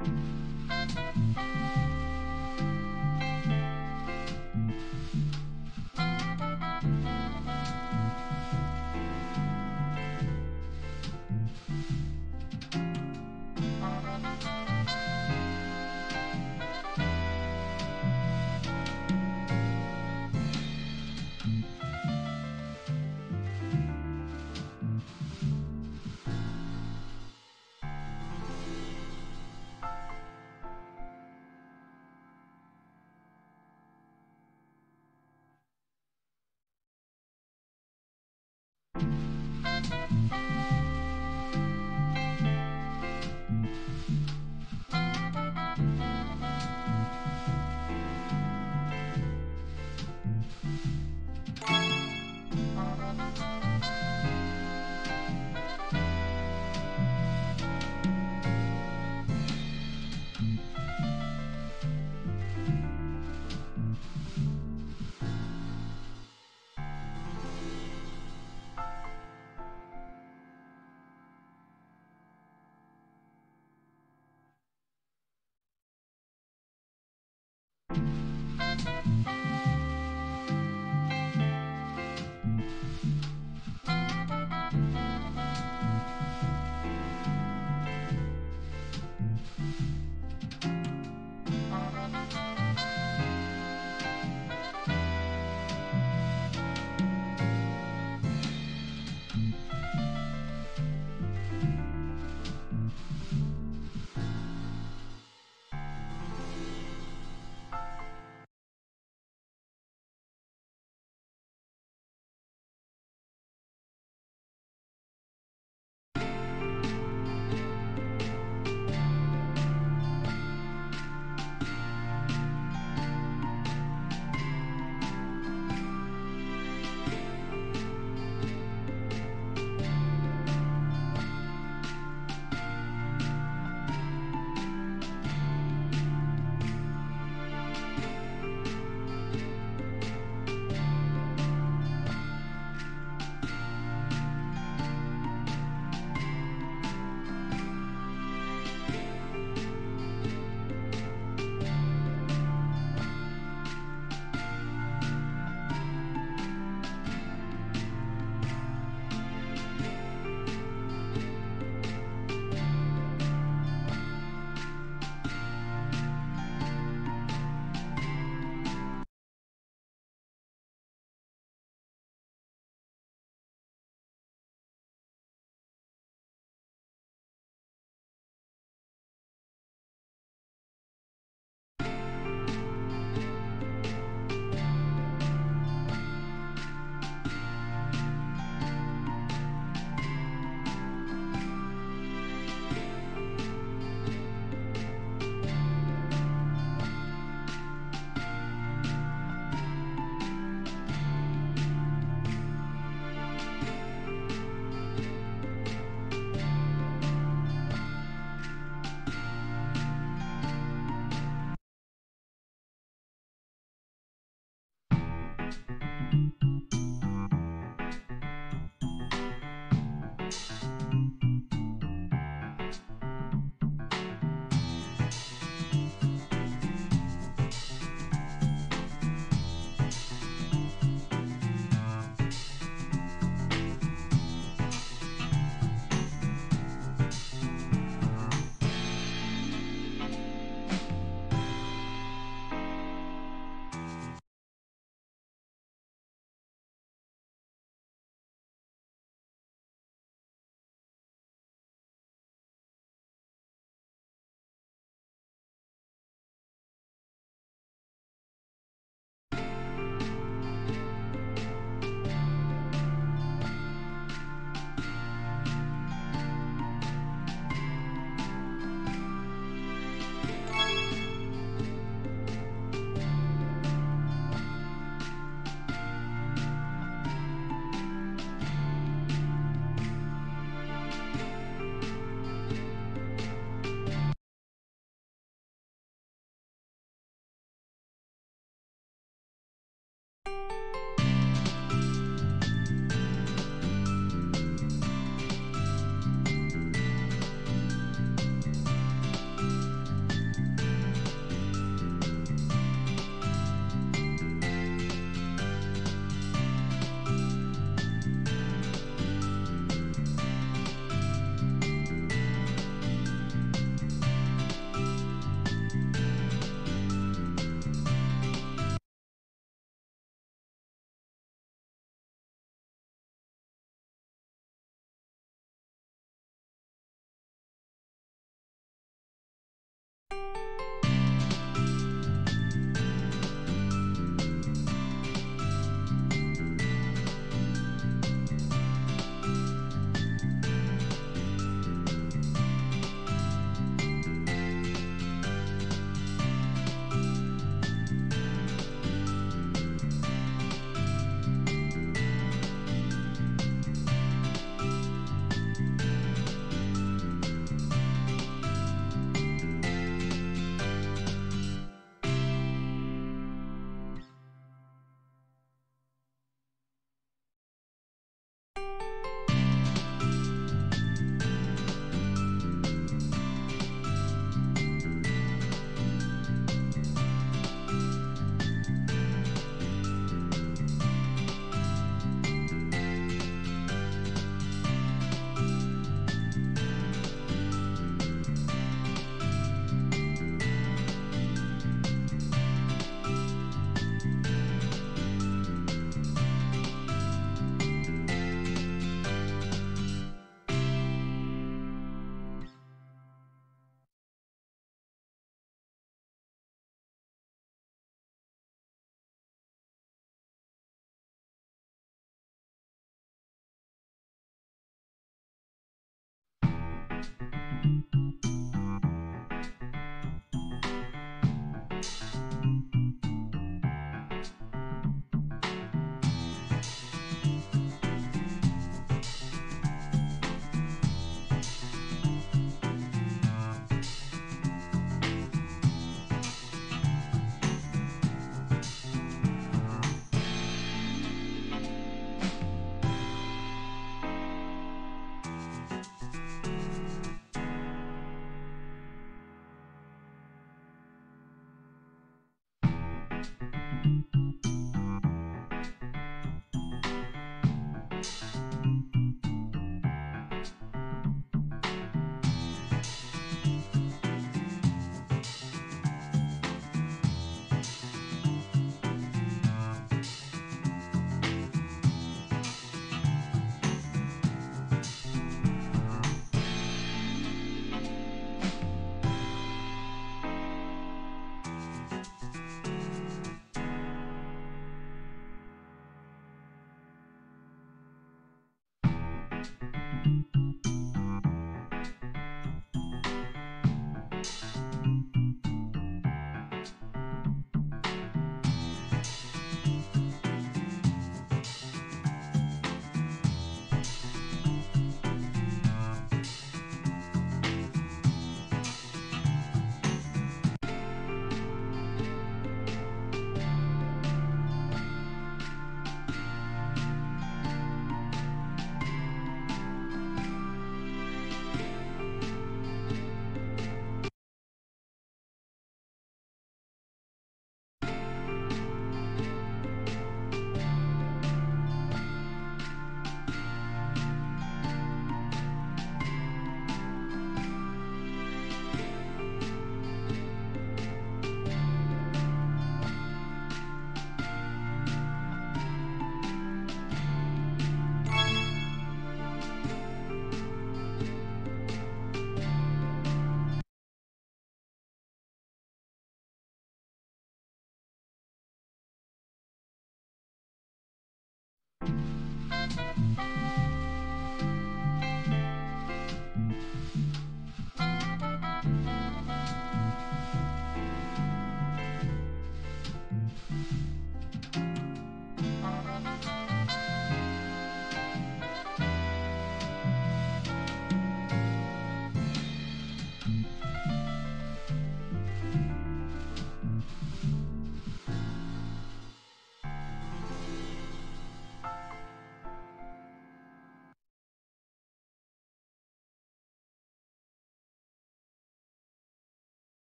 あっ! Mm-hmm.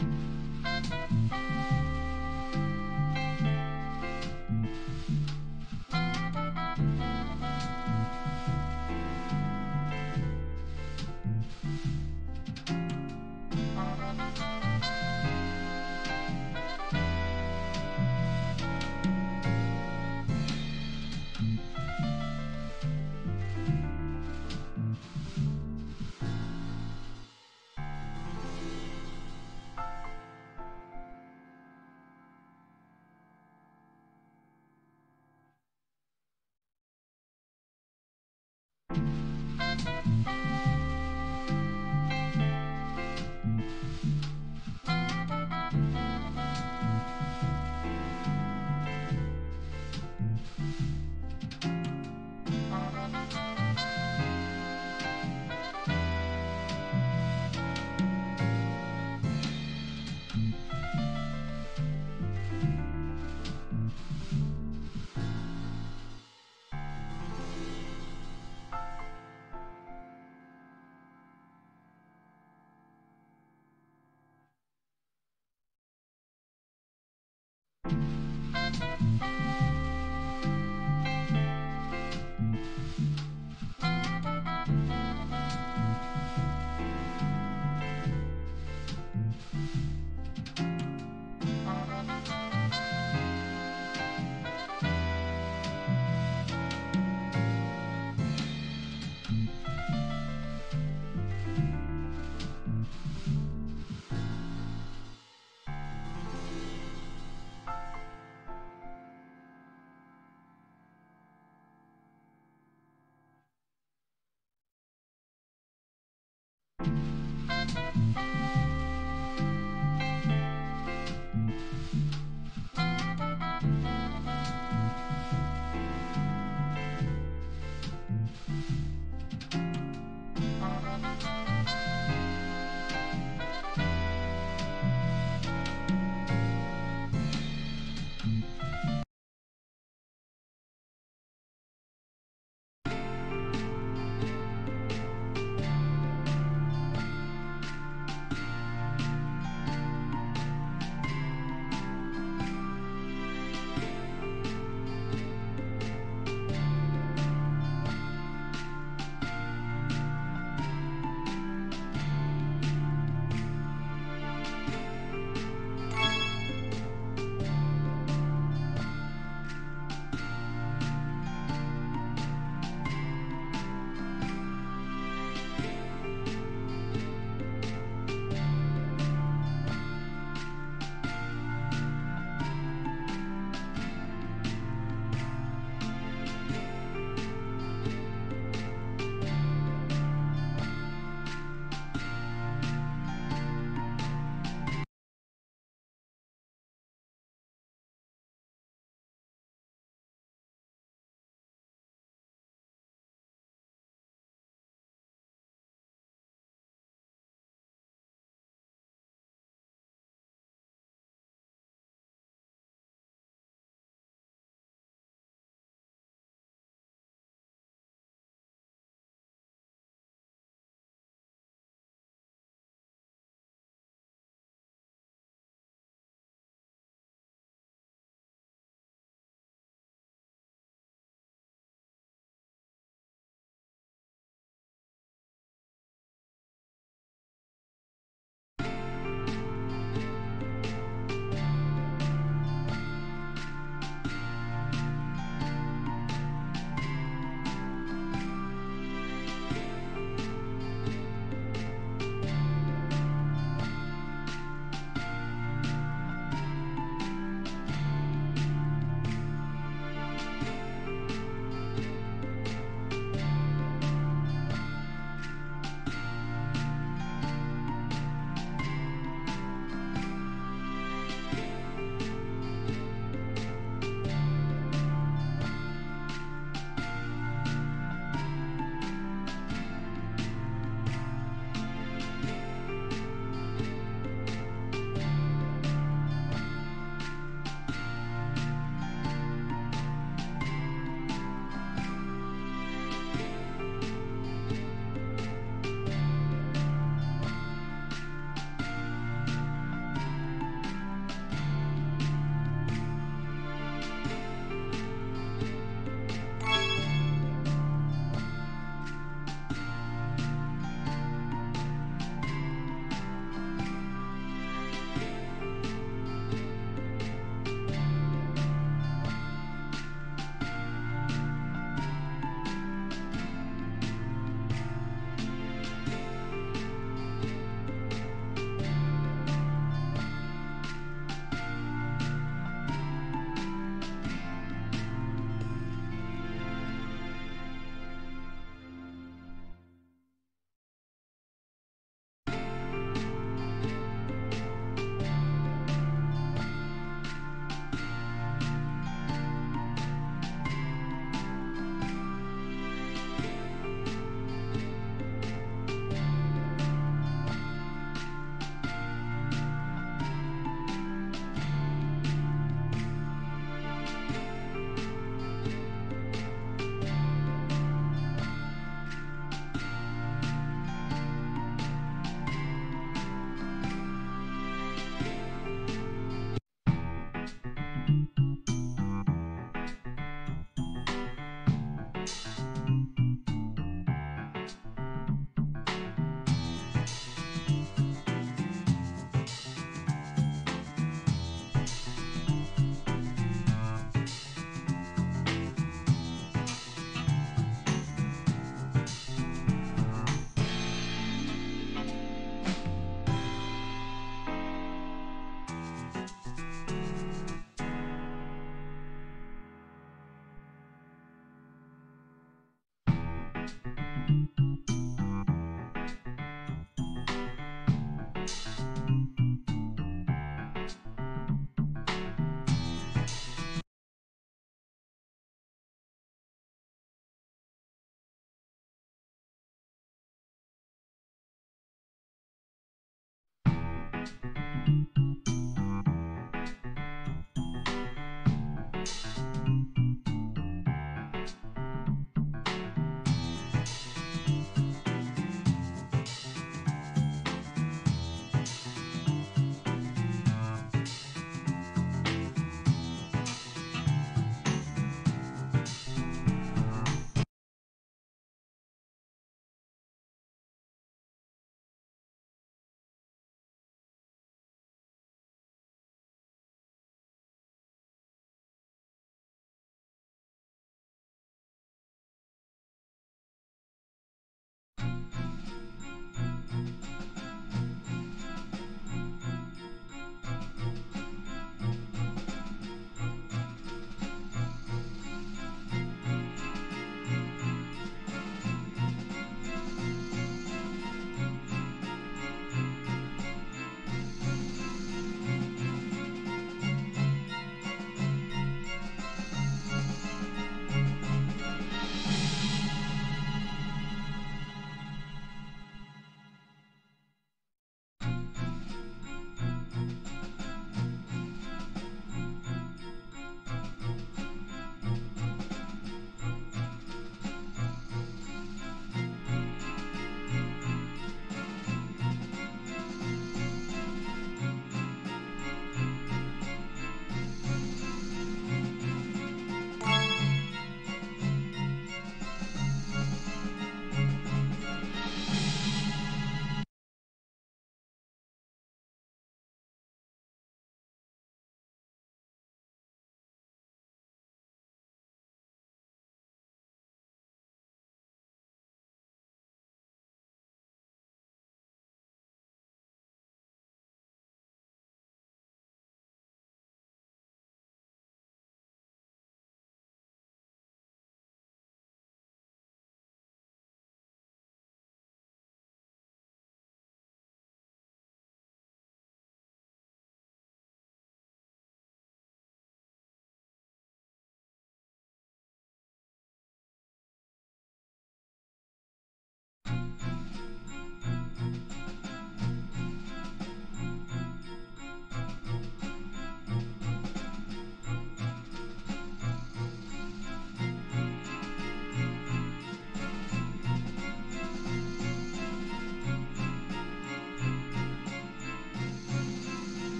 Música Música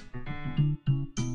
うん。